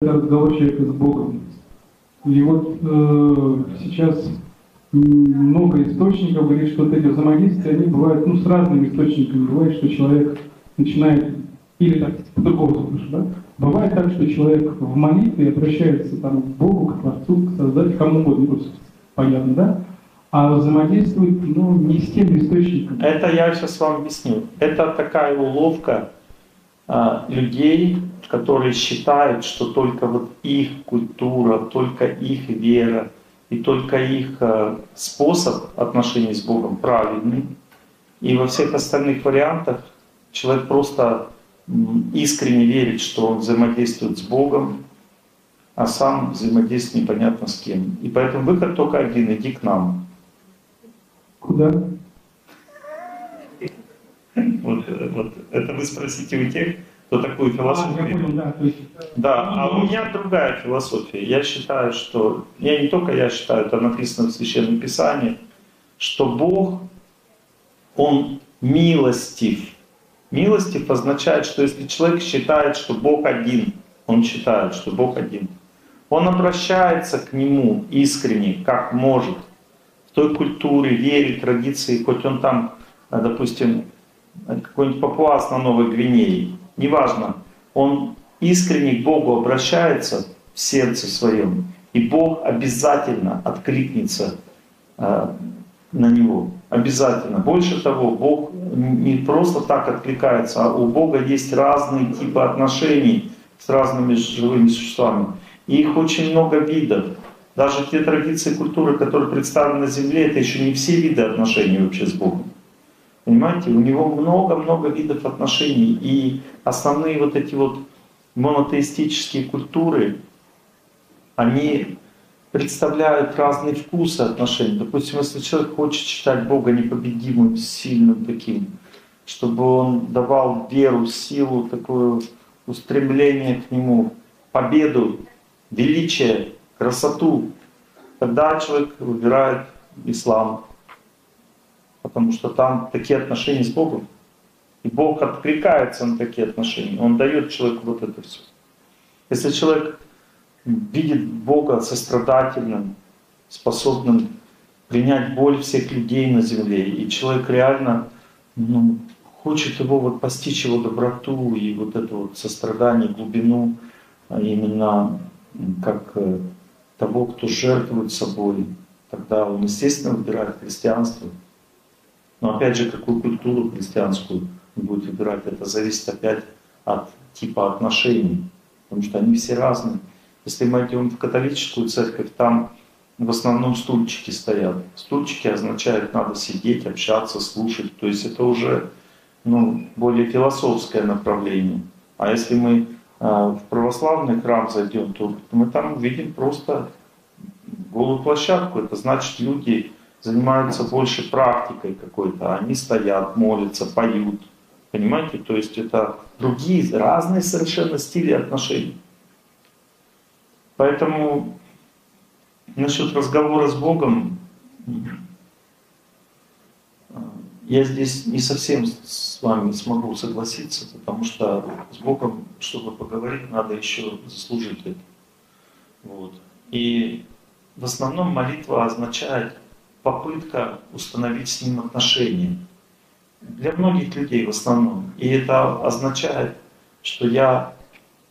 это разговор человека с Богом. И вот э, сейчас много источников говорит, что вот эти взаимодействия, они бывают ну, с разными источниками. Бывает, что человек начинает, или так, по-другому слышу, да? Бывает так, что человек в молитве обращается там, к Богу, к Творцу, к Создателю, кому угодно, ну, понятно, да? А взаимодействует ну, не с тем источником. Это я сейчас вам объясню. Это такая уловка людей, которые считают, что только вот их культура, только их вера и только их а, способ отношений с Богом правильный. И во всех остальных вариантах человек просто искренне верит, что он взаимодействует с Богом, а сам взаимодействует непонятно с кем. И поэтому выход только один, иди к нам. Куда? Вот, вот это вы спросите у тех, кто такую философию. А, понял, да, есть... да, а у меня другая философия. Я считаю, что, я не только я считаю, это написано в Священном Писании, что Бог, Он милостив. Милостив означает, что если человек считает, что Бог один, он считает, что Бог один, он обращается к Нему искренне, как может, в той культуре, вере, традиции, хоть он там, допустим, какой-нибудь папуас на Новой Гвинее, неважно, он искренне к Богу обращается в сердце своем, и Бог обязательно откликнется э, на него. Обязательно. Больше того, Бог не просто так откликается, а у Бога есть разные типы отношений с разными живыми существами. И их очень много видов. Даже те традиции культуры, которые представлены на Земле, это еще не все виды отношений вообще с Богом. Понимаете, у него много-много видов отношений. И основные вот эти вот монотеистические культуры, они представляют разные вкусы отношений. Допустим, если человек хочет считать Бога непобедимым, сильным таким, чтобы он давал веру, силу, такое устремление к Нему, победу, величие, красоту, тогда человек выбирает ислам потому что там такие отношения с Богом. И Бог откликается на такие отношения, Он дает человеку вот это все. Если человек видит Бога сострадательным, способным принять боль всех людей на земле, и человек реально ну, хочет его вот постичь его доброту и вот это вот сострадание, глубину, а именно как э, того, кто жертвует собой, тогда он, естественно, выбирает христианство. Но опять же, какую культуру христианскую он будет выбирать, это зависит опять от типа отношений, потому что они все разные. Если мы идем в католическую церковь, там в основном стульчики стоят. Стульчики означают, надо сидеть, общаться, слушать. То есть это уже ну, более философское направление. А если мы э, в православный храм зайдем, то мы там увидим просто голую площадку. Это значит, люди занимаются больше практикой какой-то, они стоят, молятся, поют. Понимаете? То есть это другие, разные совершенно стили отношений. Поэтому насчет разговора с Богом, я здесь не совсем с вами смогу согласиться, потому что с Богом, чтобы поговорить, надо еще заслужить это. Вот. И в основном молитва означает попытка установить с ним отношения. Для многих людей в основном. И это означает, что я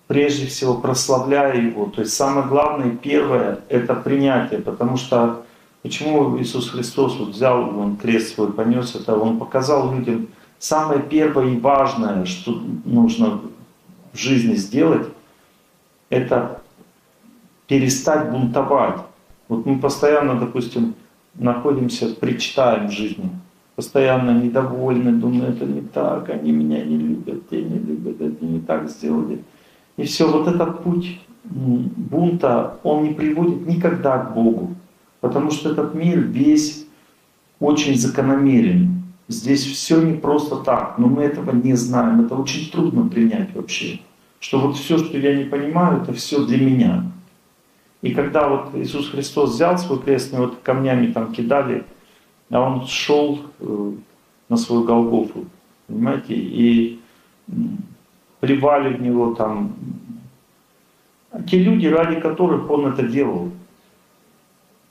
прежде всего прославляю Его. То есть самое главное, первое, это принятие. Потому что почему Иисус Христос вот взял, Он крест свой понес, это Он показал людям самое первое и важное, что нужно в жизни сделать, это перестать бунтовать. Вот мы постоянно, допустим, находимся, причитаем в жизни, постоянно недовольны, думаю, это не так, они меня не любят, те не любят, это не так сделали. И все, вот этот путь бунта, он не приводит никогда к Богу, потому что этот мир весь очень закономерен. Здесь все не просто так, но мы этого не знаем, это очень трудно принять вообще, что вот все, что я не понимаю, это все для меня. И когда вот Иисус Христос взял свой крест, вот камнями там кидали, а он шел э, на свою Голгофу, понимаете, и плевали в него там, те люди, ради которых он это делал.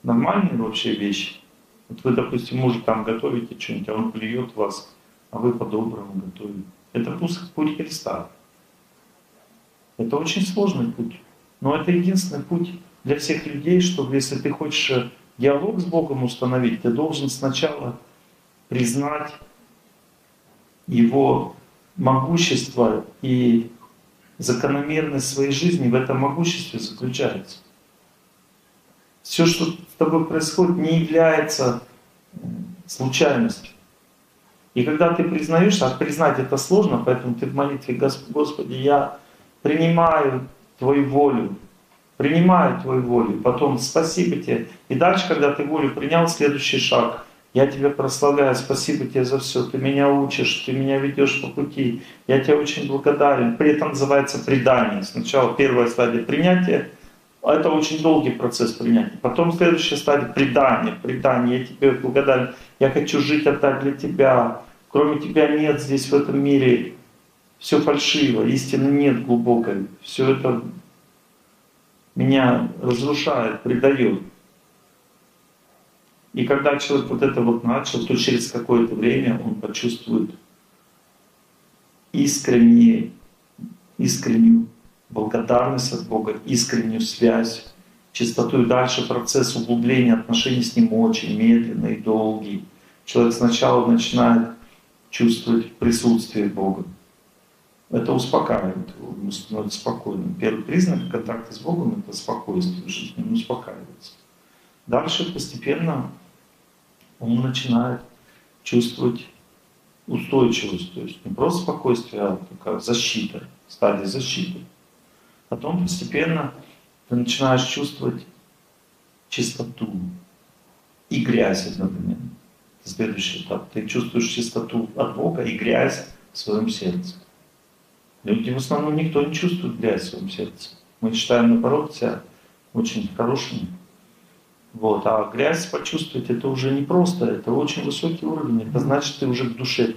Нормальные вообще вещи. Вот вы, допустим, мужа там готовите что-нибудь, а он плюет вас, а вы по-доброму готовите. Это путь Христа. Это очень сложный путь. Но это единственный путь для всех людей, что если ты хочешь диалог с Богом установить, ты должен сначала признать Его могущество и закономерность своей жизни в этом могуществе заключается. Все, что с тобой происходит, не является случайностью. И когда ты признаешь, а признать это сложно, поэтому ты в молитве, Господи, я принимаю Твою волю, принимаю Твою волю, потом спасибо Тебе. И дальше, когда ты волю принял, следующий шаг. Я Тебя прославляю, спасибо Тебе за все, Ты меня учишь, Ты меня ведешь по пути, я Тебе очень благодарен. При этом называется предание. Сначала первая стадия принятия, это очень долгий процесс принятия. Потом следующая стадия предание, предание. Я Тебе благодарен, я хочу жить отдать для Тебя. Кроме Тебя нет здесь в этом мире все фальшиво, истины нет глубокой. Все это меня разрушает, предает. И когда человек вот это вот начал, то через какое-то время он почувствует искренне, искреннюю благодарность от Бога, искреннюю связь, чистоту. И дальше процесс углубления отношений с Ним очень медленный и долгий. Человек сначала начинает чувствовать присутствие Бога. Это успокаивает его, ему становится спокойным. Первый признак контакта с Богом — это спокойствие в жизни, он успокаивается. Дальше постепенно он начинает чувствовать устойчивость, то есть не просто спокойствие, а такая защита, стадия защиты. Потом постепенно ты начинаешь чувствовать чистоту и грязь одновременно. Следующий этап. Ты чувствуешь чистоту от Бога и грязь в своем сердце. Люди в основном никто не чувствует грязь в своем сердце. Мы считаем, наоборот, себя очень хорошими. Вот. А грязь почувствовать это уже не просто, это очень высокий уровень. Это значит, ты уже к душе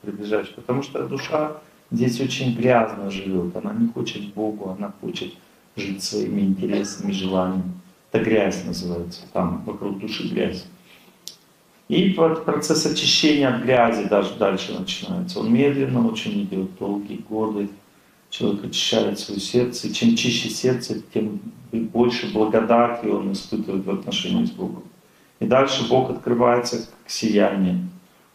приближаешь. Потому что душа здесь очень грязно живет. Она не хочет Богу, она хочет жить своими интересами, желаниями. Это грязь называется. Там вокруг души грязь. И вот процесс очищения от грязи даже дальше начинается. Он медленно очень идет, долгие годы. Человек очищает свое сердце. Чем чище сердце, тем больше благодати он испытывает в отношении с Богом. И дальше Бог открывается как сияние.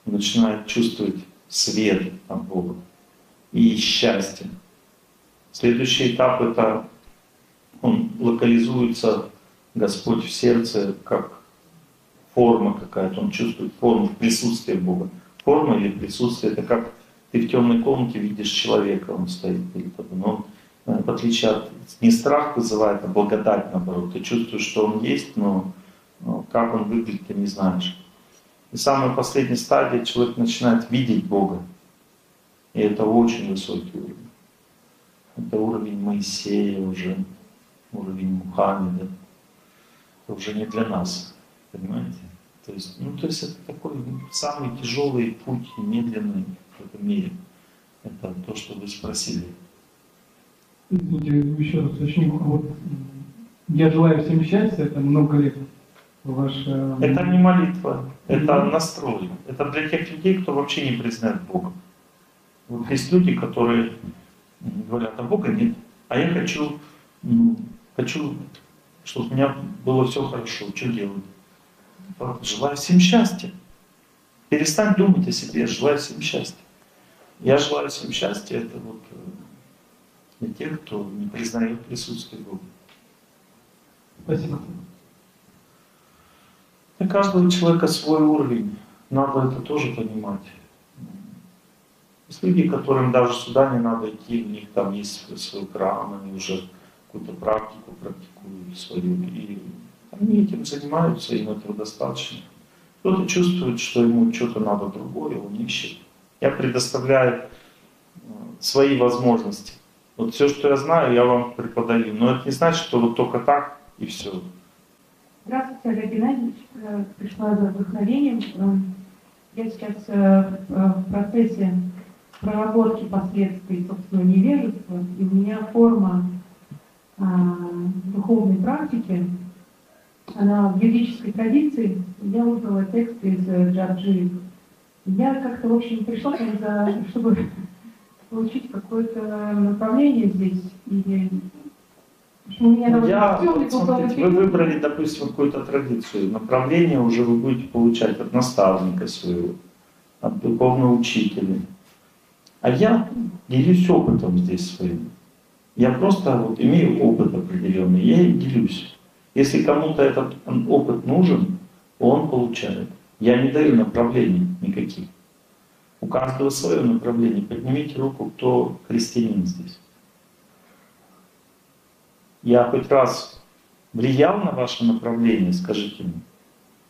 Он начинает чувствовать свет от Бога и счастье. Следующий этап это он локализуется, Господь в сердце, как форма какая-то, он чувствует форму присутствия Бога. Форма или присутствие, это как ты в темной комнате видишь человека, он стоит перед тобой. Но он, э, в отличие от, не страх вызывает, а благодать наоборот. Ты чувствуешь, что он есть, но, но как он выглядит, ты не знаешь. И самая последняя стадия, человек начинает видеть Бога. И это очень высокий уровень. Это уровень Моисея уже, уровень Мухаммеда. Это уже не для нас. Понимаете? То есть, ну, то есть это такой самый тяжелый путь и медленный в этом мире. Это то, что вы спросили. Извините, еще раз уточню. Вот, я желаю всем счастья, это много лет. Ваша... Это не молитва, это настрой. Это для тех людей, кто вообще не признает Бога. Вот есть люди, которые говорят, а Бога нет, а я хочу, хочу, чтобы у меня было все хорошо, что делать? Желаю всем счастья. Перестань думать о себе, желаю всем счастья. Я желаю всем счастья, это вот э, для тех, кто не признает присутствие Бога. Спасибо. Для каждого человека свой уровень. Надо это тоже понимать. Есть люди, которым даже сюда не надо идти, у них там есть свой храм, они уже какую-то практику практикуют свою. И они этим занимаются, им этого достаточно. Кто-то чувствует, что ему что-то надо другое, он ищет. Я предоставляю э, свои возможности. Вот все, что я знаю, я вам преподаю. Но это не значит, что вот только так и все. Здравствуйте, Олег Геннадьевич. Э, пришла за вдохновением. Э, я сейчас в процессе проработки последствий собственного невежества, и у меня форма а, духовной практики, она в юридической традиции, я выбрала текст из э, Джаджи. Я как-то, в общем, пришла за, чтобы получить какое-то направление здесь. И у меня я, вот, смотрите, вы выбрали, допустим, какую-то традицию. Направление уже вы будете получать от наставника своего, от духовного учителя. А я делюсь опытом здесь своим. Я просто вот имею опыт определенный, я им делюсь. Если кому-то этот опыт нужен, он получает. Я не даю направлений никаких. У каждого свое направление. Поднимите руку, кто христианин здесь. Я хоть раз влиял на ваше направление, скажите мне.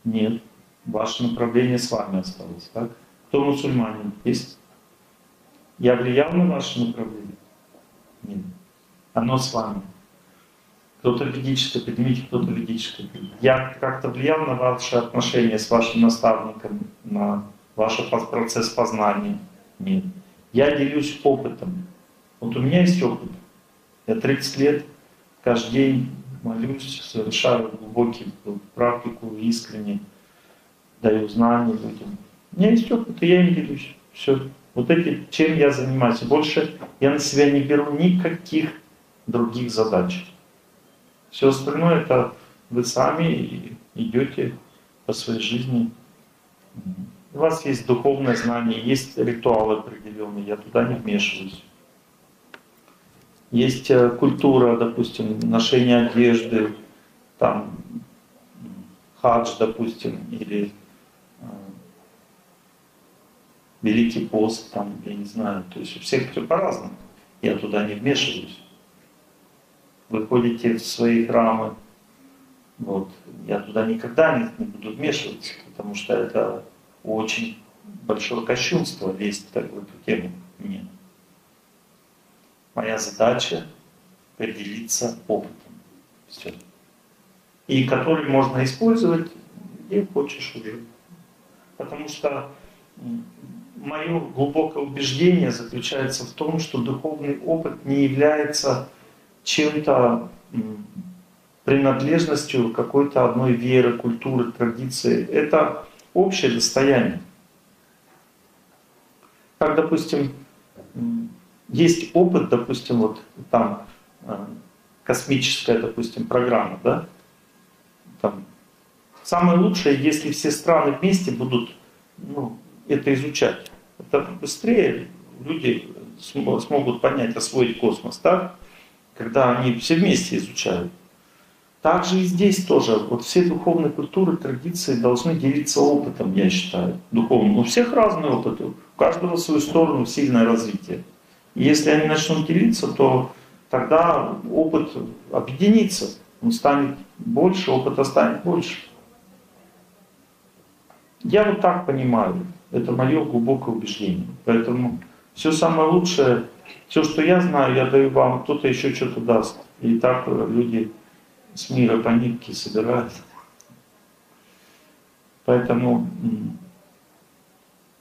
Нет. Ваше направление с вами осталось, так? Кто мусульманин? Есть? Я влиял на ваше направление? Нет. Оно с вами. Кто-то ведическое, поднимите, кто-то ведическое. Я как-то влиял на ваши отношения с вашим наставником, на ваш процесс познания? Нет. Я делюсь опытом. Вот у меня есть опыт. Я 30 лет каждый день молюсь, совершаю глубокую практику, искренне даю знания людям. У меня есть опыт, и я им делюсь. Все. Вот эти, чем я занимаюсь. Больше я на себя не беру никаких других задач. Все остальное это вы сами идете по своей жизни. У вас есть духовное знание, есть ритуалы определенные, я туда не вмешиваюсь. Есть э, культура, допустим, ношение одежды, там хадж, допустим, или э, Великий пост, там, я не знаю, то есть у всех все по-разному. Я туда не вмешиваюсь. Вы ходите в свои храмы, вот, я туда никогда не, не буду вмешиваться, потому что это очень большое кощунство лезть в эту тему. Нет. Моя задача поделиться опытом. Все. И который можно использовать где хочешь уже. Потому что мое глубокое убеждение заключается в том, что духовный опыт не является чем-то принадлежностью какой-то одной веры, культуры, традиции. Это общее достояние. Как, допустим, есть опыт, допустим, вот там э, космическая, допустим, программа, да? Там, самое лучшее, если все страны вместе будут ну, это изучать. Это быстрее люди смогут понять, освоить космос, так? Когда они все вместе изучают. Также и здесь тоже. Вот все духовные культуры, традиции должны делиться опытом, я считаю, духовным. У всех разный опыт, у каждого в свою сторону сильное развитие. И если они начнут делиться, то тогда опыт объединится, он станет больше, опыта станет больше. Я вот так понимаю, это мое глубокое убеждение. Поэтому все самое лучшее, все, что я знаю, я даю вам, кто-то еще что-то даст. И так люди с мира по нитке собирают. Поэтому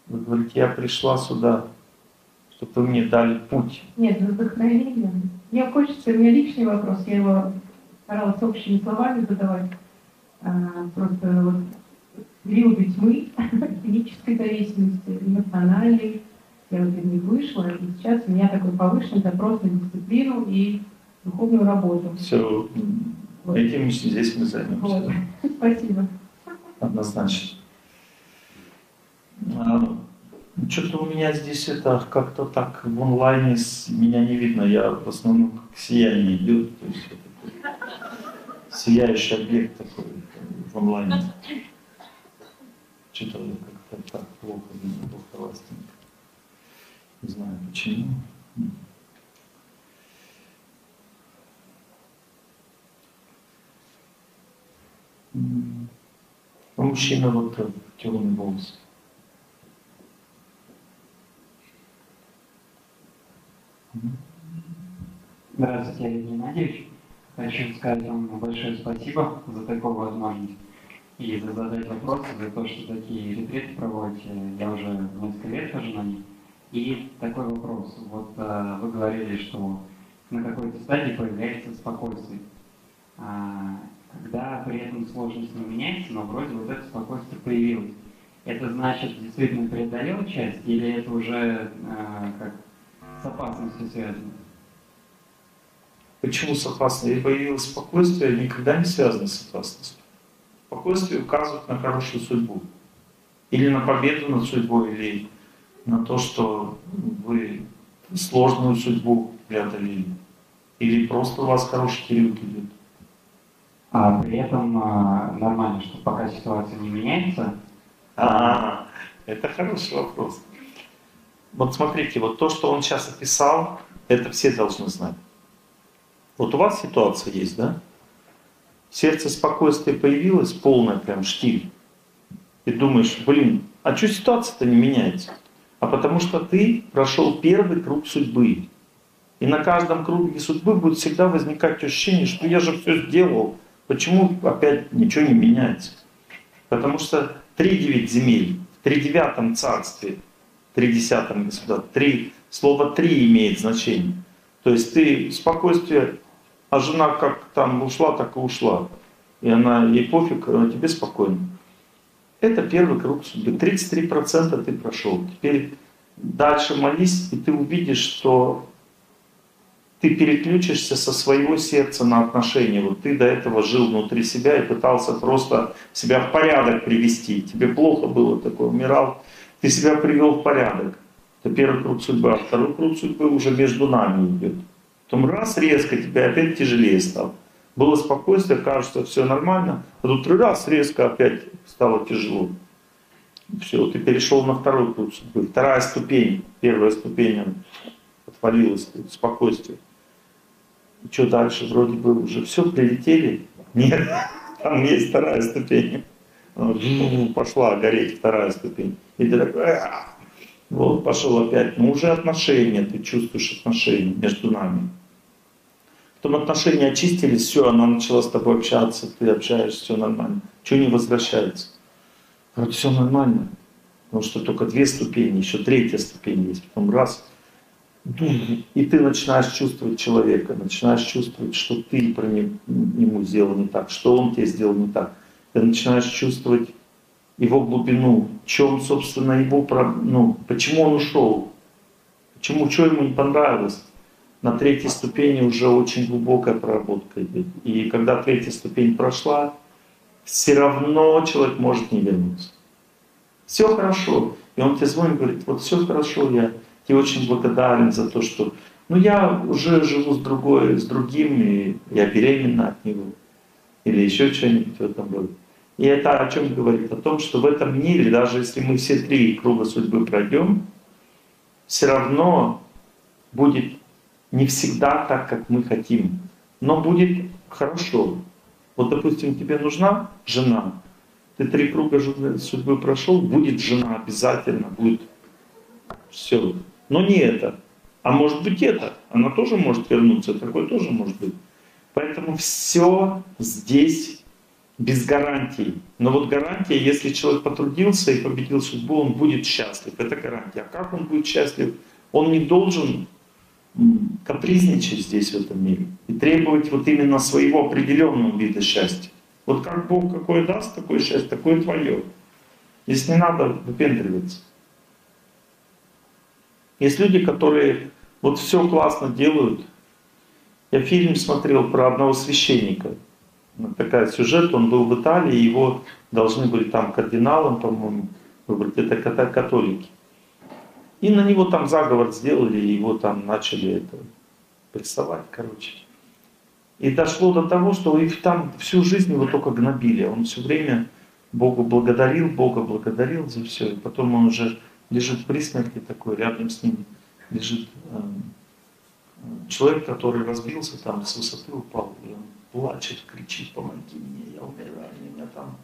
вы говорите, я пришла сюда, чтобы вы мне дали путь. Нет, вдохновение. Мне хочется, у меня личный вопрос, я его старалась общими словами задавать. А, просто вот периоды тьмы, физической зависимости, эмоциональной, я вот из них вышла, и сейчас у меня такой повышенный запрос на дисциплину и духовную работу. Все, вот. Этим здесь мы займемся. Вот. Спасибо. Однозначно. А, Что-то у меня здесь это как-то так в онлайне с, меня не видно. Я в основном как сияние идет. То есть это сияющий объект такой в онлайне. Что-то как-то так плохо видно, плохо властненько. Не знаю почему. Мужчина вот темный волос. Здравствуйте, Олег Геннадьевич. Хочу сказать вам большое спасибо за такую возможность и за задать вопросы, за то, что такие ретриты проводите. Я уже несколько лет хожу на них. И такой вопрос. Вот э, вы говорили, что на какой-то стадии появляется спокойствие. А, когда при этом сложность не меняется, но вроде вот это спокойствие появилось. Это значит, действительно преодолел часть, или это уже а, как с опасностью связано? Почему с опасностью? Появилось спокойствие, никогда не связано с опасностью. Спокойствие указывает на хорошую судьбу. Или на победу над судьбой, или на то, что вы сложную судьбу преодолели. Или просто у вас хороший период идет. А при этом а, нормально, что пока ситуация не меняется. А, это хороший вопрос. Вот смотрите, вот то, что он сейчас описал, это все должны знать. Вот у вас ситуация есть, да? Сердце спокойствия появилось, полное прям штиль. И думаешь, блин, а что ситуация-то не меняется? А потому что ты прошел первый круг судьбы. И на каждом круге судьбы будет всегда возникать ощущение, что я же все сделал, почему опять ничего не меняется? Потому что три девять земель, в тридевятом царстве, тридесятом государстве, три, слово три имеет значение. То есть ты спокойствие, а жена как там ушла, так и ушла. И она, ей пофиг, а тебе спокойно. Это первый круг судьбы. 33% ты прошел. Теперь дальше молись, и ты увидишь, что ты переключишься со своего сердца на отношения. Вот ты до этого жил внутри себя и пытался просто себя в порядок привести. Тебе плохо было такое, умирал. Ты себя привел в порядок. Это первый круг судьбы. А второй круг судьбы уже между нами идет. Потом раз резко тебе опять тяжелее стало. Было спокойствие, кажется, все нормально. А тут раз резко опять стало тяжело. Все, ты перешел на второй судьбы. Вторая ступень, первая ступень отвалилась, спокойствие. И что дальше? Вроде бы уже все, прилетели. Нет, там есть вторая ступень. Пошла гореть вторая ступень. И ты такой, вот пошел опять. Ну уже отношения, ты чувствуешь отношения между нами. Потом отношения очистились, все, она начала с тобой общаться, ты общаешься, все нормально. Чего не возвращается? Вроде все нормально. Потому что только две ступени, еще третья ступень есть. Потом раз, и ты начинаешь чувствовать человека, начинаешь чувствовать, что ты про него сделал не так, что он тебе сделал не так. Ты начинаешь чувствовать его глубину, в чем, собственно, его, ну, почему он ушел, почему, что ему не понравилось. На третьей ступени уже очень глубокая проработка идет. И когда третья ступень прошла, все равно человек может не вернуться. Все хорошо. И он тебе звонит и говорит, вот все хорошо, я и очень благодарен за то, что ну я уже живу с другой, с другим, и я беременна от него. Или еще что-нибудь в этом роде. И это о чем говорит? О том, что в этом мире, даже если мы все три круга судьбы пройдем, все равно будет не всегда так, как мы хотим. Но будет хорошо. Вот, допустим, тебе нужна жена, ты три круга судьбы прошел, будет жена обязательно, будет все но не это. А может быть это. Она тоже может вернуться, такое тоже может быть. Поэтому все здесь без гарантий. Но вот гарантия, если человек потрудился и победил судьбу, он будет счастлив. Это гарантия. А как он будет счастлив? Он не должен капризничать здесь, в этом мире. И требовать вот именно своего определенного вида счастья. Вот как Бог какое даст, такое счастье, такое твое. Здесь не надо выпендриваться. Есть люди, которые вот все классно делают. Я фильм смотрел про одного священника. Такая сюжет, он был в Италии, его должны были там кардиналом, по-моему, выбрать. Это католики. И на него там заговор сделали, и его там начали это прессовать, короче. И дошло до того, что их там всю жизнь его только гнобили. Он все время Богу благодарил, Бога благодарил за все. И потом он уже лежит при смерти такой, рядом с ним лежит э, человек, который разбился там, с высоты упал, и он плачет, кричит, помоги мне, я умираю, у меня там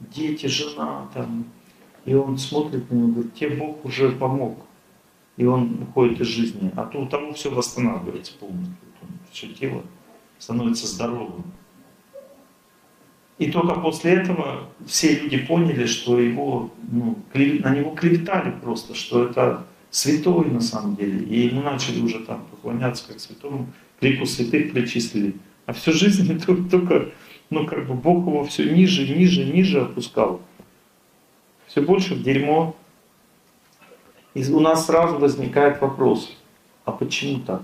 дети, жена, там. И он смотрит на него и говорит, тебе Бог уже помог. И он уходит из жизни. А то того все восстанавливается полностью. Все тело становится здоровым. И только после этого все люди поняли, что его, ну, на него клеветали просто, что это святой на самом деле. И ему начали уже там поклоняться как святому. лику святых причислили. А всю жизнь только, ну как бы Бог его все ниже, ниже, ниже опускал. Все больше в дерьмо. И у нас сразу возникает вопрос, а почему так?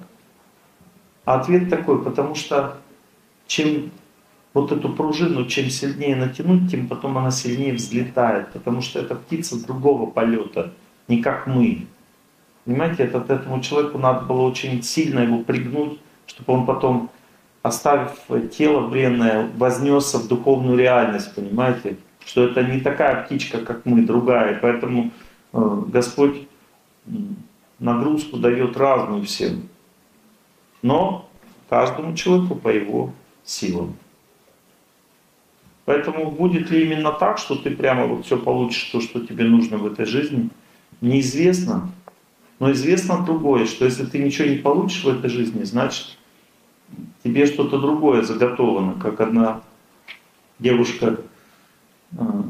А ответ такой, потому что чем вот эту пружину, чем сильнее натянуть, тем потом она сильнее взлетает, потому что это птица другого полета, не как мы. Понимаете, это, этому человеку надо было очень сильно его пригнуть, чтобы он потом, оставив тело бренное, вознесся в духовную реальность, понимаете? Что это не такая птичка, как мы, другая. Поэтому э, Господь нагрузку дает разную всем. Но каждому человеку по его силам. Поэтому будет ли именно так, что ты прямо вот все получишь, то, что тебе нужно в этой жизни, неизвестно. Но известно другое, что если ты ничего не получишь в этой жизни, значит тебе что-то другое заготовано, как одна девушка а,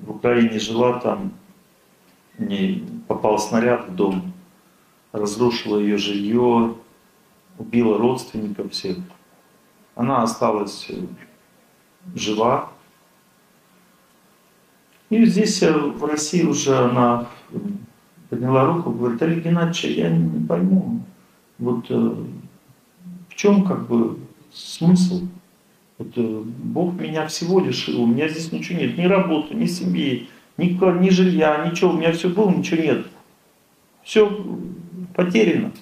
в Украине жила там, не попал снаряд в дом, разрушила ее жилье, убила родственников всех. Она осталась жива. И здесь э, в России уже она подняла руку, говорит, Олег Геннадьевич, я не пойму, вот э, в чем как бы смысл? Вот, э, Бог меня всего лишил, у меня здесь ничего нет, ни работы, ни семьи, ни, ни жилья, ничего, у меня все было, ничего нет. Все потеряно.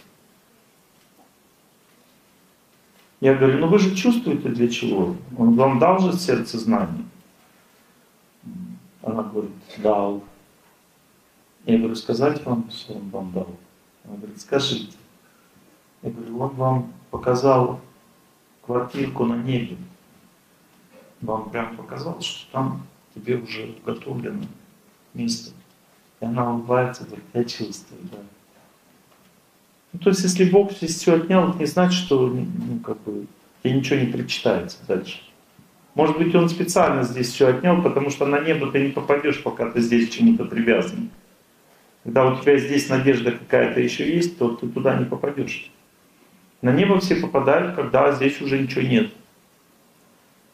Я говорю, ну вы же чувствуете для чего? Он вам дал же сердце знаний. Она говорит, дал. Я говорю, сказать вам, что он вам дал? Она говорит, скажите. Я говорю, он вам показал квартирку на небе. Вам прям показал, что там тебе уже уготовлено место. И она улыбается, говорит, я чувствую, да. Ну, то есть, если Бог все отнял, это не значит, что ну, как бы, тебе ничего не причитается дальше. Может быть, Он специально здесь все отнял, потому что на небо ты не попадешь, пока ты здесь чему-то привязан. Когда у тебя здесь надежда какая-то еще есть, то ты туда не попадешь. На небо все попадают, когда здесь уже ничего нет.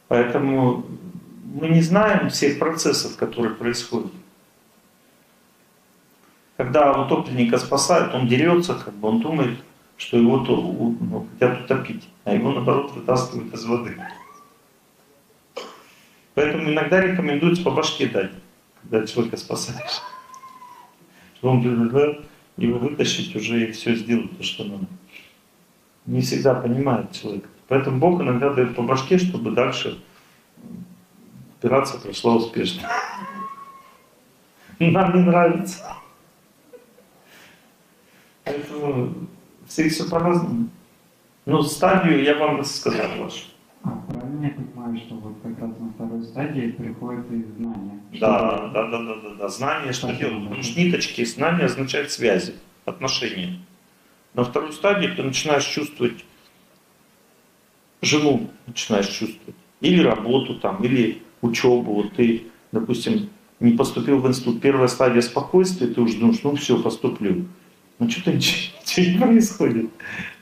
Поэтому мы не знаем всех процессов, которые происходят. Когда утопленника спасают, он дерется, как бы он думает, что его то, ну, хотят утопить, а его наоборот вытаскивают из воды. Поэтому иногда рекомендуется по башке дать, когда человека спасаешь. Чтобы он его вытащить уже и все сделать то, что надо. Не всегда понимает человек. Поэтому Бог иногда дает по башке, чтобы дальше операция прошла успешно. Нам не нравится. Поэтому все все по-разному. Но стадию я вам рассказал вашу. А, правильно я понимаю, что вот как раз на второй стадии приходит и знание. Да, да, да, да, да, да. Знание, что делать? Потому что ниточки, знание означает связи, отношения. На второй стадии ты начинаешь чувствовать жену, начинаешь чувствовать. Или работу там, или учебу. Вот ты, допустим, не поступил в институт. Первая стадия спокойствия, ты уже думаешь, ну все, поступлю ну что-то ничего не происходит.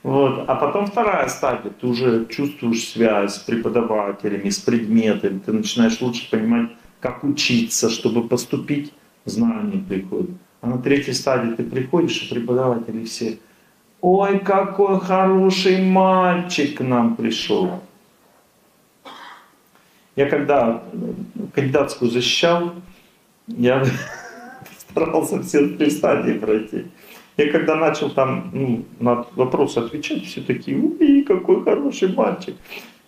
Вот. А потом вторая стадия, ты уже чувствуешь связь с преподавателями, с предметами, ты начинаешь лучше понимать, как учиться, чтобы поступить, знания приходят. А на третьей стадии ты приходишь, и преподаватели все, ой, какой хороший мальчик к нам пришел. Я когда кандидатскую защищал, я старался все три стадии пройти. Я когда начал там ну, на вопросы отвечать, все такие, ui, какой хороший мальчик.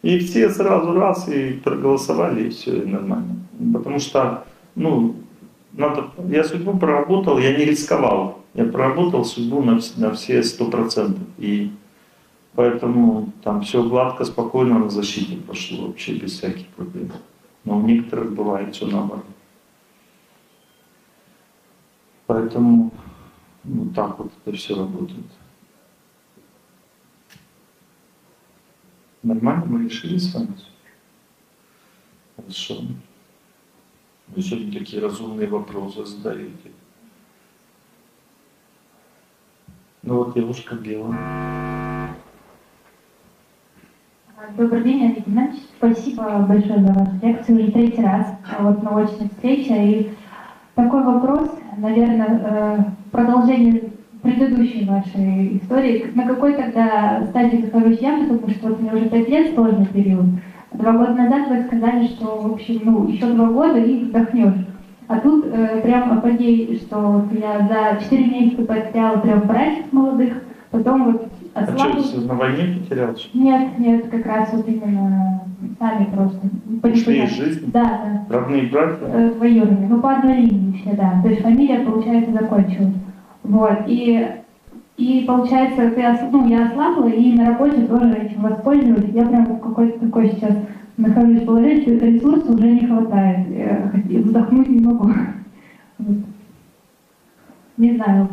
И все сразу раз и проголосовали, и все, и нормально. Потому что, ну, надо, я судьбу проработал, я не рисковал. Я проработал судьбу на, на все сто процентов. И поэтому там все гладко, спокойно на защите прошло, вообще без всяких проблем. Но у некоторых бывает все наоборот. Поэтому вот так вот это все работает. Нормально мы решили с вами? Хорошо. Вы сегодня такие разумные вопросы задаете. Ну вот девушка белая. Добрый день, Олег Геннадьевич. Спасибо большое за вашу лекцию. Уже третий раз а вот на очной встрече. И такой вопрос, наверное, э, продолжение предыдущей вашей истории. На какой тогда стадии нахожусь я, потому что вот мне уже пять лет сложный период. Два года назад вы сказали, что, в общем, ну, еще два года и вдохнешь. А тут э, прям апогей, что я за четыре месяца потеряла прям братьев молодых, потом вот а ослабла. что, на войне потерял? Нет, нет, как раз вот именно сами просто. Ушли из жизни? Да, да. Родные братья? Э, Двоюродные, ну по одной линии все, да. То есть фамилия, получается, закончилась. Вот, и, и получается, ты, ос- ну, я ослабла, и на работе тоже этим воспользовалась. Я прям в какой-то такой сейчас нахожусь в положении, что ресурсов уже не хватает. Я вздохнуть не могу. Не знаю,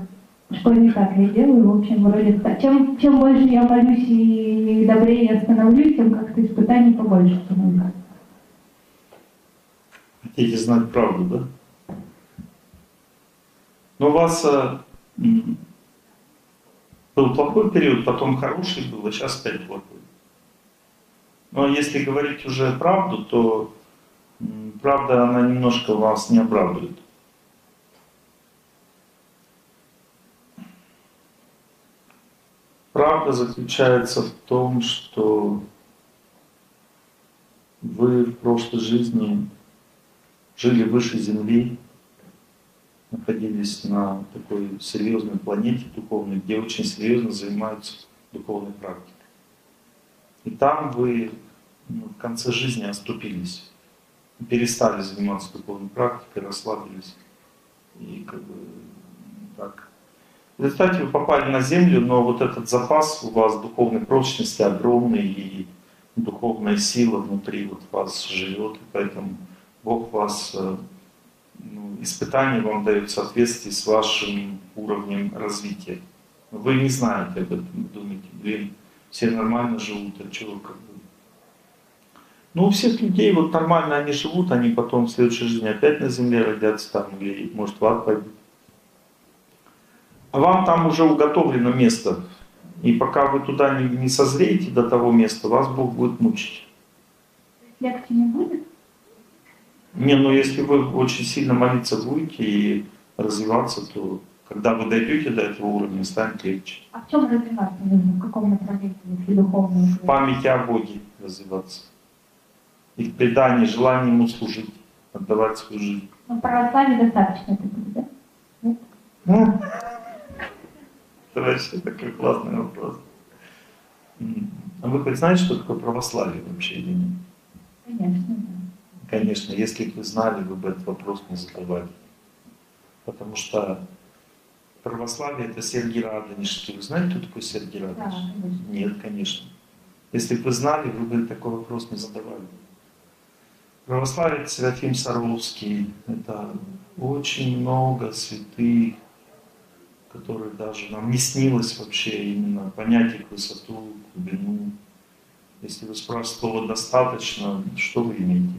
что так я делаю. В общем, вроде. Чем, чем больше я молюсь и добрее я становлюсь, тем как-то испытаний побольше становится. Хотите знать правду, да? Но у вас м, был плохой период, потом хороший был, а сейчас опять плохой. Но если говорить уже правду, то правда, она немножко вас не обрадует. Правда заключается в том, что вы в прошлой жизни жили выше Земли, находились на такой серьезной планете духовной, где очень серьезно занимаются духовной практикой. И там вы ну, в конце жизни оступились, перестали заниматься духовной практикой, расслабились. И как бы так. В результате вы попали на Землю, но вот этот запас у вас духовной прочности огромный, и духовная сила внутри вот вас живет, и поэтому Бог вас, э, ну, испытание вам дает в соответствии с вашим уровнем развития. Вы не знаете об этом, думаете, блин, все нормально живут, а чего как бы. Ну, у всех людей вот нормально они живут, они потом в следующей жизни опять на земле родятся там, или может в ад пойдут. Вам там уже уготовлено место. И пока вы туда не, не созреете до того места, вас Бог будет мучить. Легче не будет? Не, ну если вы очень сильно молиться будете и развиваться, то когда вы дойдете до этого уровня, станет легче. А в чем развиваться нужно? В каком направлении, если духовно? В памяти о Боге развиваться. И в предании, желании Ему служить, отдавать свою жизнь. Ну, православия достаточно это будет, да? Это вообще такой классный вопрос. А вы хоть знаете, что такое православие вообще или нет? Конечно, да. Конечно, если бы вы знали, вы бы этот вопрос не задавали. Потому что православие это Сергий Радонежский. Вы знаете, кто такой Сергий Да, Радонежский? конечно. Нет, конечно. Если бы вы знали, вы бы такой вопрос не задавали. Православие это Серафим Саровский. Это очень много святых, которые даже нам не снилось вообще именно понять их высоту, глубину. Если вы спрашиваете слово «достаточно», что вы имеете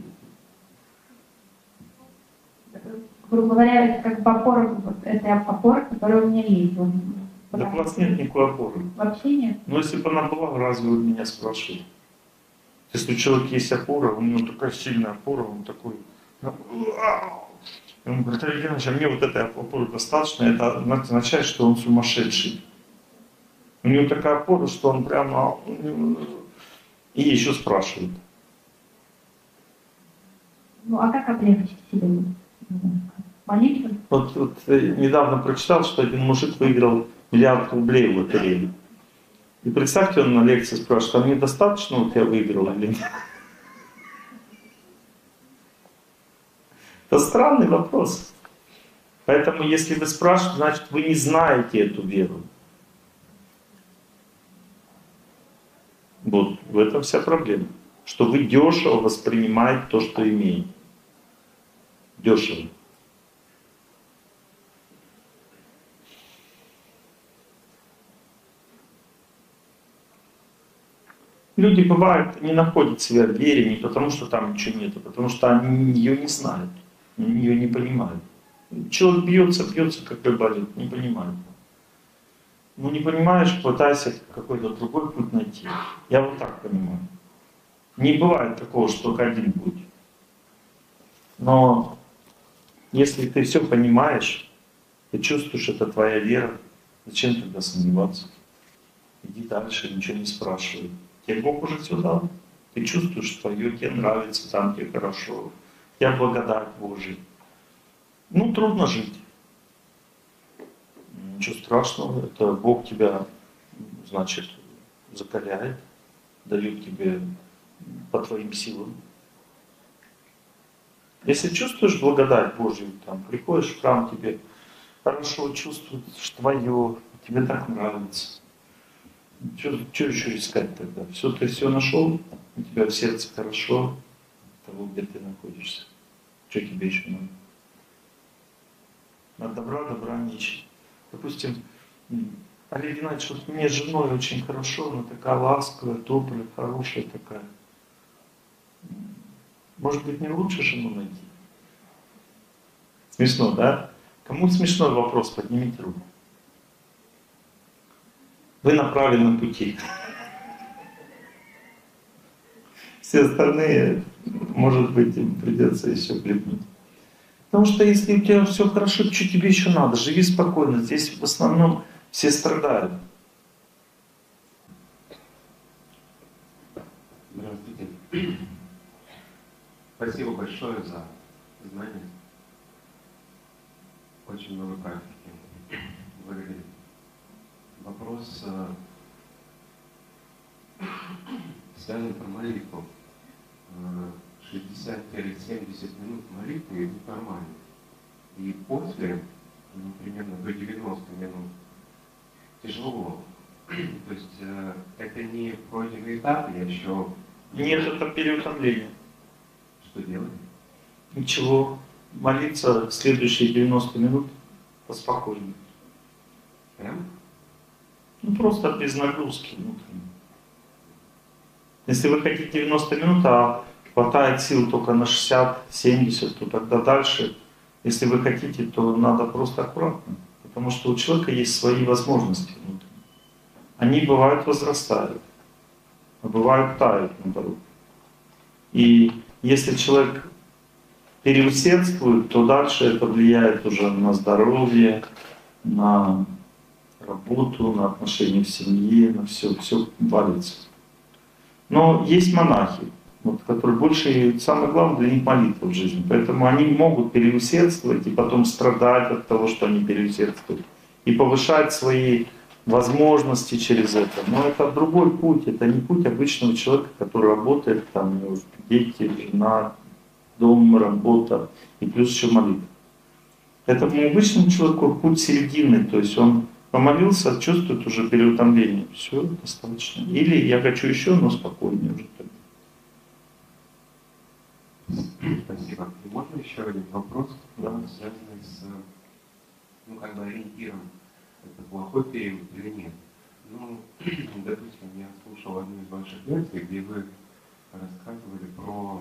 в виду? Грубо говоря, это как бы опора, вот это опора, которая у меня есть. Да у вас нет никакой опоры. Вообще нет. Но если бы она была, разве вы меня спрашивали? Если у человека есть опора, у него такая сильная опора, он такой... Он говорит, Олег Геннадьевич, а мне вот этой опоры достаточно, это означает, что он сумасшедший. У него такая опора, что он прямо... И еще спрашивает. Ну, а как облегчить себе? Молитвы? Вот, вот э, недавно прочитал, что один мужик выиграл миллиард рублей в лотерею. И представьте, он на лекции спрашивает, а мне достаточно вот я выиграл или нет? Это странный вопрос. Поэтому, если вы спрашиваете, значит, вы не знаете эту веру. Вот в этом вся проблема. Что вы дешево воспринимаете то, что имеете. Дешево. Люди бывают не находят себя в вере не потому, что там ничего нет, а потому что они ее не знают, ее не понимают. Человек бьется, бьется, как рыболит, не понимает. Ну не понимаешь, пытайся какой-то другой путь найти. Я вот так понимаю. Не бывает такого, что только один путь. Но если ты все понимаешь, ты чувствуешь, это твоя вера, зачем тогда сомневаться? Иди дальше, ничего не спрашивай. Тебе Бог уже все дал. Ты чувствуешь твое, тебе нравится, там тебе хорошо. Я благодать Божия. Ну, трудно жить. Ничего страшного, это Бог тебя, значит, закаляет, дает тебе по твоим силам. Если чувствуешь благодать Божью, там, приходишь в храм, тебе хорошо чувствуешь твое, тебе так нравится. Что еще искать тогда? Все, ты все нашел, у тебя в сердце хорошо, того, где ты находишься. Что тебе еще надо? От добра добра не. Допустим, Олег Геннадьевич, вот мне с женой очень хорошо, она такая ласковая, добрая, хорошая такая. Может быть, мне лучше жену найти? Смешно, да? Кому смешной вопрос, поднимите руку. Вы на правильном пути. Все остальные, может быть, им придется еще клепнуть. Потому что если у тебя все хорошо, что тебе еще надо? Живи спокойно. Здесь в основном все страдают. Здравствуйте. Спасибо большое за знания. Очень много практики. Благодарю. Вопрос э, связан про молитву. 60-70 минут молитвы идут нормально. И после, ну, примерно до 90 минут, тяжело. То есть э, это не пройденный этап, я еще... Нет, это переутомление. Что делать? Ничего. Молиться следующие 90 минут поспокойнее. Прям? Ну просто без нагрузки внутренней. Если вы хотите 90 минут, а хватает сил только на 60-70, то тогда дальше, если вы хотите, то надо просто аккуратно. Потому что у человека есть свои возможности внутренние. Они бывают возрастают, а бывают тают наоборот. И если человек переусердствует, то дальше это влияет уже на здоровье, на работу, на отношения в семье, на все, все валится. Но есть монахи, вот, которые больше, самое главное для них молитва в жизни. Поэтому они могут переусердствовать и потом страдать от того, что они переусердствуют. И повышать свои возможности через это. Но это другой путь, это не путь обычного человека, который работает, там, дети, жена, дом, работа и плюс еще молитва. Этому обычному человеку путь середины, то есть он помолился, чувствует уже переутомление. Все, достаточно. Или я хочу еще, но спокойнее уже. Спасибо. Можно еще один вопрос, да. связанный с ну, как бы ориентиром. Это плохой период или нет? Ну, допустим, я слушал одну из ваших лекций, где вы рассказывали про,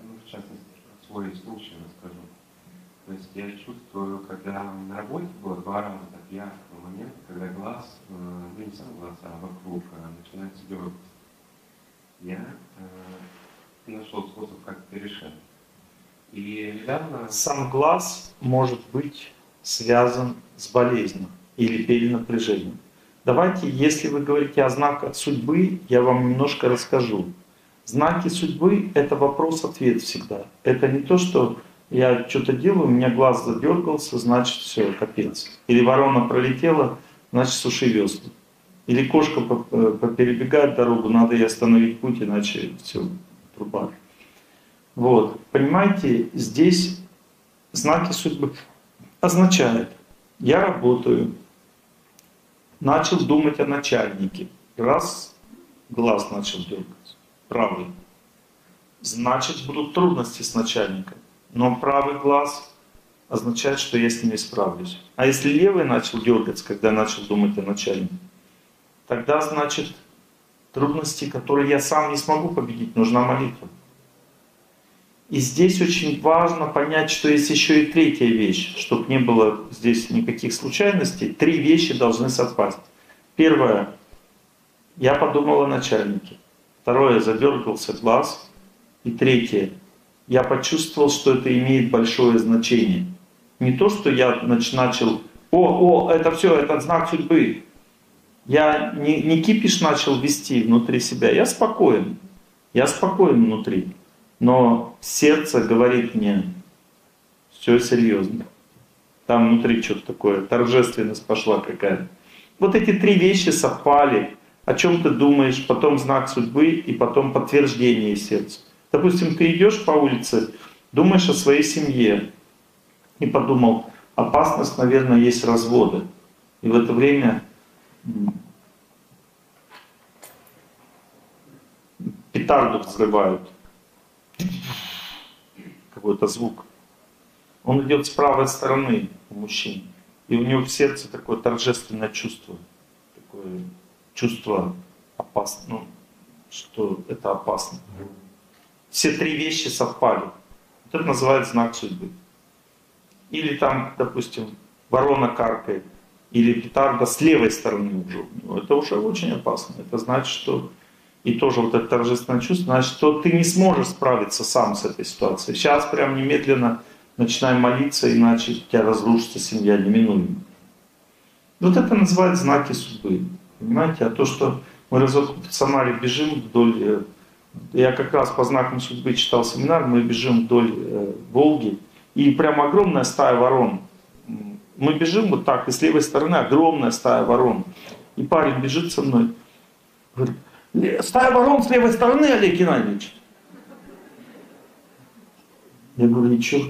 ну, в частности, свой случай расскажу. То есть я чувствую, когда на работе было два раза так яркого момента, когда глаз, э, ну не сам глаз, а вокруг э, начинается дергаться. Я э, нашел способ, как это решать. И недавно... Сам глаз может быть связан с болезнью или перенапряжением. Давайте, если вы говорите о знаках судьбы, я вам немножко расскажу. Знаки судьбы — это вопрос-ответ всегда. Это не то, что я что-то делаю, у меня глаз задергался, значит все, капец. Или ворона пролетела, значит суши весла. Или кошка перебегает дорогу, надо ей остановить путь, иначе все, труба. Вот, понимаете, здесь знаки судьбы означает, я работаю, начал думать о начальнике, раз глаз начал дергаться, правый, значит будут трудности с начальником. Но правый глаз означает, что я с ними справлюсь. А если левый начал дергаться, когда начал думать о начальнике, тогда значит трудности, которые я сам не смогу победить, нужна молитва. И здесь очень важно понять, что есть еще и третья вещь, чтобы не было здесь никаких случайностей. Три вещи должны совпасть. Первое. Я подумал о начальнике. Второе, задергался глаз. И третье, я почувствовал, что это имеет большое значение. Не то, что я начал, о, о, это все, это знак судьбы. Я не, не кипиш начал вести внутри себя, я спокоен. Я спокоен внутри. Но сердце говорит мне, все серьезно. Там внутри что-то такое, торжественность пошла какая-то. Вот эти три вещи совпали. О чем ты думаешь, потом знак судьбы и потом подтверждение сердца. Допустим, ты идешь по улице, думаешь о своей семье и подумал, опасность, наверное, есть разводы. И в это время петарду взрывают. Какой-то звук. Он идет с правой стороны у мужчин. И у него в сердце такое торжественное чувство. Такое чувство опасно, ну, что это опасно. Все три вещи совпали. Вот это называется знак судьбы. Или там, допустим, ворона каркает, или петарда с левой стороны уже. Ну, это уже очень опасно. Это значит, что и тоже вот это торжественное чувство, значит, что ты не сможешь справиться сам с этой ситуацией. Сейчас прям немедленно начинай молиться, иначе у тебя разрушится семья неминуемо. Вот это называют знаки судьбы. Понимаете? А то, что мы разок в Самаре бежим вдоль... Я как раз по знакам судьбы читал семинар, мы бежим вдоль э, Волги, и прям огромная стая ворон. Мы бежим вот так, и с левой стороны огромная стая ворон. И парень бежит со мной, говорит, Стая ворон с левой стороны, Олег Геннадьевич. Я говорю, ничего.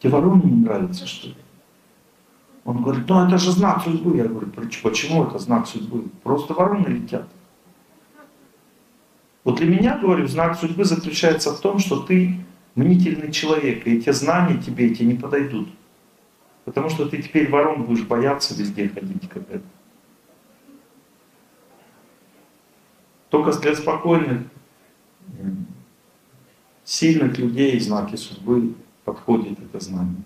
Тебе вороны не нравятся, что ли? Он говорит, ну это же знак судьбы. Я говорю, почему это знак судьбы? Просто вороны летят. Вот для меня, говорю, знак судьбы заключается в том, что ты мнительный человек, и эти знания тебе эти не подойдут. Потому что ты теперь ворон будешь бояться везде ходить, как это. Только для спокойных, сильных людей знаки судьбы подходит это знание.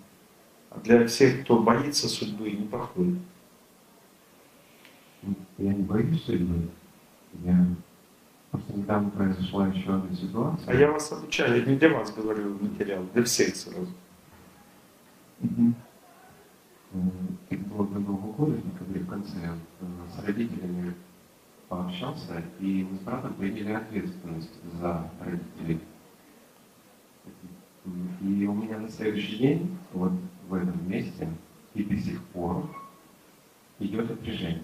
А для всех, кто боится судьбы, не подходит. Я не боюсь судьбы. Я недавно произошла еще одна ситуация. А я вас обучаю, я не для вас говорю материал, для всех сразу. Угу. Это было до Нового года, в декабре в конце, э, с родителями пообщался, и мы с братом приняли ответственность за родителей. И у меня на следующий день, вот в этом месте, и до сих пор идет напряжение.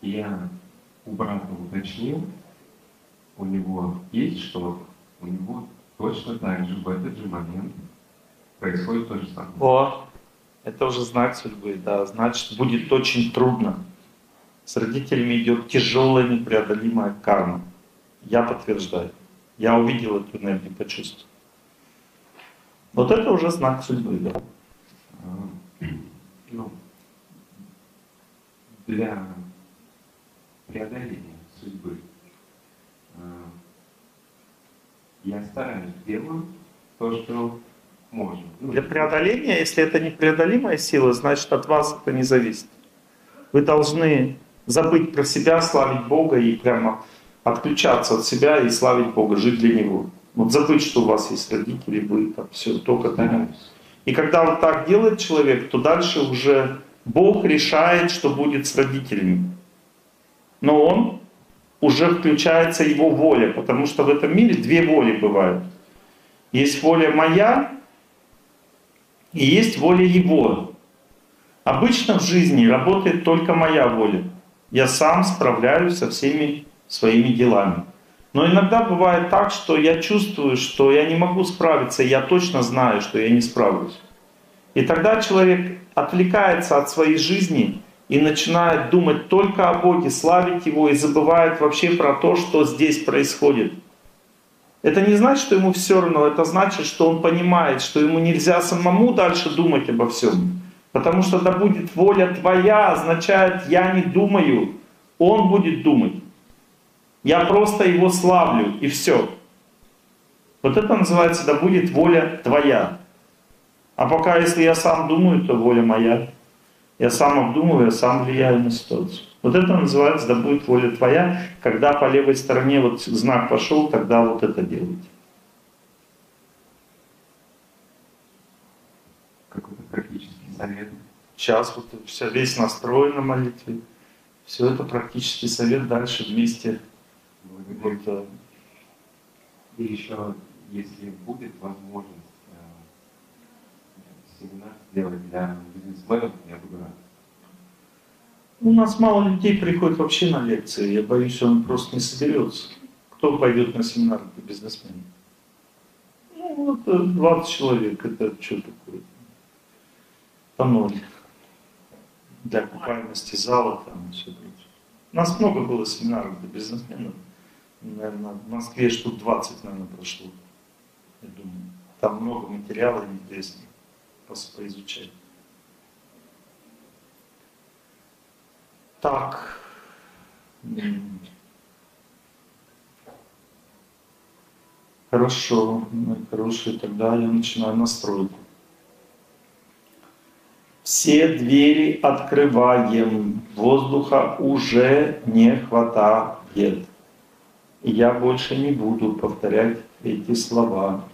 Я у брата уточнил, у него есть что-то, у него точно так же в этот же момент происходит то же самое. О, это уже знак судьбы, да, значит будет очень трудно. С родителями идет тяжелая непреодолимая карма. Я подтверждаю. Я увидел эту энергию, почувствовал. Вот это уже знак судьбы, да. А, ну, для преодоления судьбы я стараюсь делать то, что можно. Ну, для преодоления, если это непреодолимая сила, значит от вас это не зависит. Вы должны забыть про себя, славить Бога и прямо отключаться от себя и славить Бога, жить для Него. Вот забыть, что у вас есть родители, вы там все, только для И когда вот так делает человек, то дальше уже Бог решает, что будет с родителями. Но он уже включается его воля, потому что в этом мире две воли бывают. Есть воля моя и есть воля его. Обычно в жизни работает только моя воля я сам справляюсь со всеми своими делами. Но иногда бывает так, что я чувствую, что я не могу справиться, и я точно знаю, что я не справлюсь. И тогда человек отвлекается от своей жизни и начинает думать только о Боге, славить Его и забывает вообще про то, что здесь происходит. Это не значит, что ему все равно, это значит, что он понимает, что ему нельзя самому дальше думать обо всем. Потому что да будет воля твоя означает я не думаю, он будет думать. Я просто его славлю и все. Вот это называется да будет воля твоя. А пока если я сам думаю, то воля моя. Я сам обдумываю, я сам влияю на ситуацию. Вот это называется «да будет воля твоя», когда по левой стороне вот знак пошел, тогда вот это делайте. Какой-то практический совет. Сейчас вот вся, весь настрой на молитве, все это практический совет дальше вместе. Благодарю. Вот, э, И еще, если будет возможность э, семинар сделать для бизнесменов, я буду рад. У нас мало людей приходит вообще на лекции. Я боюсь, он просто не соберется. Кто пойдет на семинар для бизнесменов? Ну, вот э, 20 человек. Это что такое? По ноль. Для окупаемости зала там и все прочее. У нас много было семинаров для бизнесменов. Наверное, в Москве штук 20, наверное, прошло. Я думаю. Там много материала интересного пос- поизучать. Так. Хорошо, ну, хорошие, тогда я начинаю настройку. Все двери открываем, воздуха уже не хватает. И я больше не буду повторять эти слова.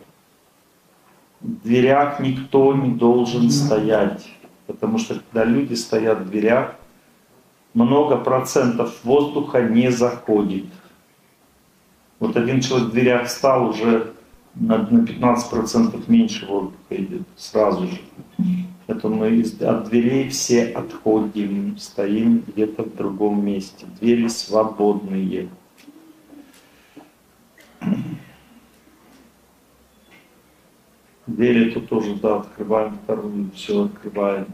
В дверях никто не должен стоять, потому что когда люди стоят в дверях, много процентов воздуха не заходит. Вот один человек в дверях встал, уже на, на 15 процентов меньше воздуха идет сразу же. Поэтому мы из- от дверей все отходим, стоим где-то в другом месте. Двери свободные. Двери тут тоже, да, открываем вторую, все открываем.